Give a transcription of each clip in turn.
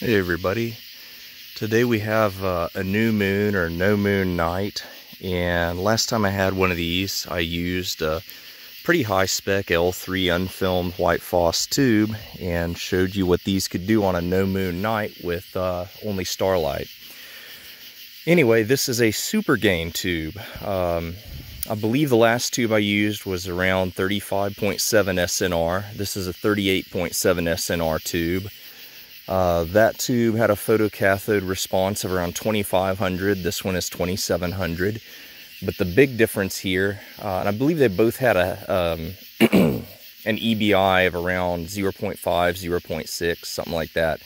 Hey everybody. Today we have uh, a new moon or no moon night and last time I had one of these I used a pretty high spec L3 unfilmed white phos tube and showed you what these could do on a no moon night with uh, only starlight. Anyway, this is a super gain tube. Um, I believe the last tube I used was around 35.7 SNR. This is a 38.7 SNR tube. Uh, that tube had a photocathode response of around 2500. This one is 2700. But the big difference here, uh, and I believe they both had a um, an EBI of around 0.5, 0.6, something like that.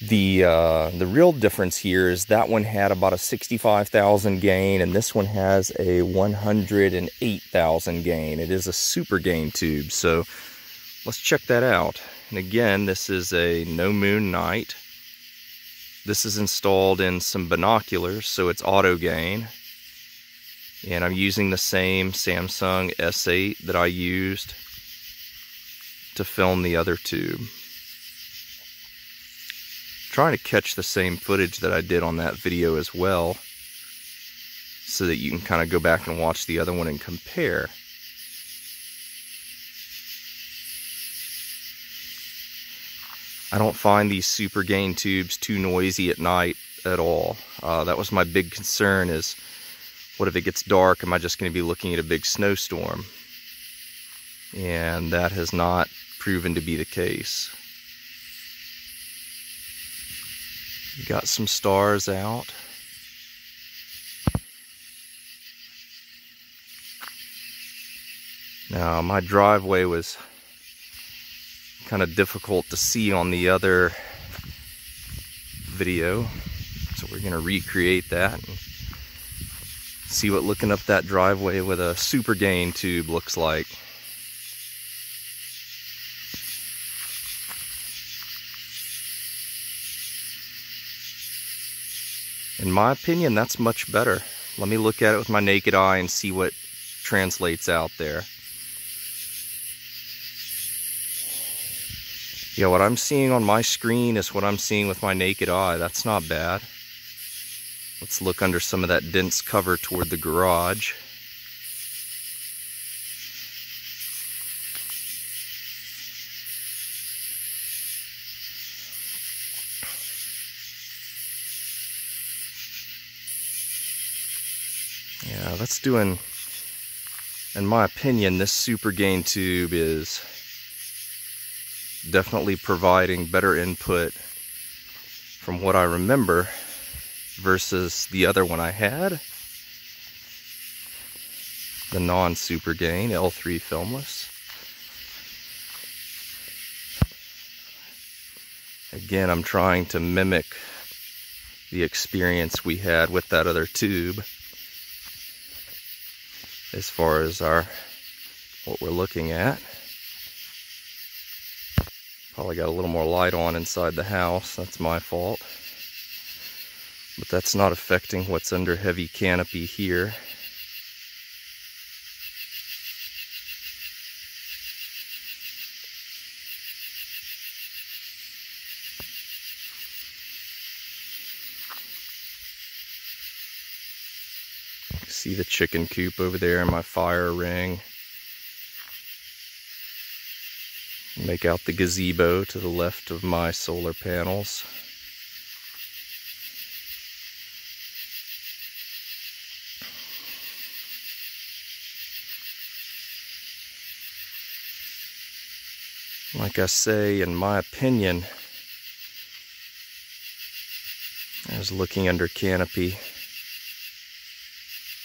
The uh, the real difference here is that one had about a 65,000 gain, and this one has a 108,000 gain. It is a super gain tube, so let's check that out. And again, this is a no moon night. This is installed in some binoculars, so it's auto gain. And I'm using the same Samsung S8 that I used to film the other tube. Trying to catch the same footage that I did on that video as well, so that you can kind of go back and watch the other one and compare. I don't find these super gain tubes too noisy at night at all. Uh, that was my big concern is what if it gets dark? Am I just going to be looking at a big snowstorm? And that has not proven to be the case. Got some stars out. Now my driveway was kind of difficult to see on the other video. So we're gonna recreate that and see what looking up that driveway with a super gain tube looks like. In my opinion, that's much better. Let me look at it with my naked eye and see what translates out there. Yeah, what I'm seeing on my screen is what I'm seeing with my naked eye. That's not bad. Let's look under some of that dense cover toward the garage. Yeah, that's doing, in my opinion, this super gain tube is definitely providing better input from what I remember versus the other one I had. The non-super gain L3 filmless. Again, I'm trying to mimic the experience we had with that other tube as far as our what we're looking at. Probably got a little more light on inside the house. That's my fault. But that's not affecting what's under heavy canopy here. See the chicken coop over there in my fire ring. Make out the gazebo to the left of my solar panels. Like I say, in my opinion, I was looking under canopy.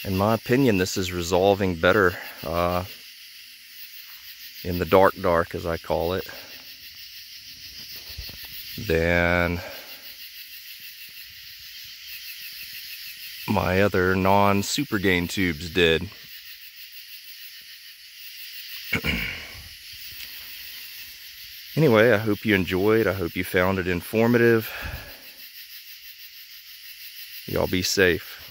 In my opinion, this is resolving better. Uh, in the dark dark as I call it than my other non-super gain tubes did. anyway, I hope you enjoyed. I hope you found it informative. Y'all be safe.